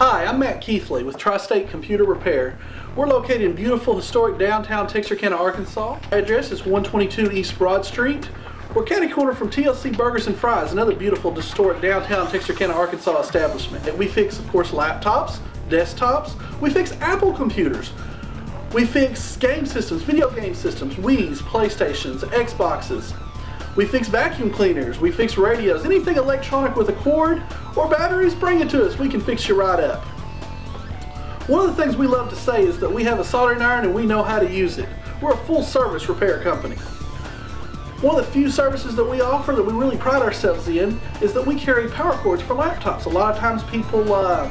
I'm Matt Keithley with Tri-State Computer Repair. We're located in beautiful historic downtown Texarkana, Arkansas. Our address is 122 East Broad Street. We're catty corner from TLC Burgers and Fries, another beautiful historic downtown Texarkana, Arkansas establishment. We fix, of course, laptops, desktops. We fix Apple computers. We fix game systems, video game systems, Wii's, PlayStations, Xboxes. We fix vacuum cleaners, we fix radios, anything electronic with a cord or batteries, bring it to us. We can fix you right up. One of the things we love to say is that we have a soldering iron and we know how to use it. We're a full service repair company. One of the few services that we offer that we really pride ourselves in is that we carry power cords for laptops. A lot of times people, uh,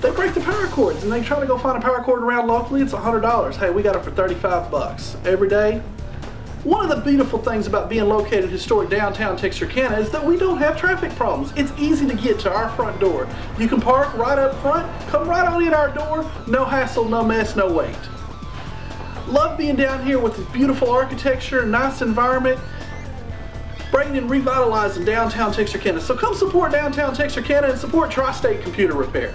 they break the power cords and they try to go find a power cord around locally, it's $100. Hey, we got it for 35 bucks. Every day, one of the beautiful things about being located historic downtown Texarkana is that we don't have traffic problems. It's easy to get to our front door. You can park right up front, come right on in our door, no hassle, no mess, no wait. Love being down here with this beautiful architecture, nice environment, bringing and revitalizing downtown Texarkana. So come support downtown Texarkana and support Tri-State Computer Repair.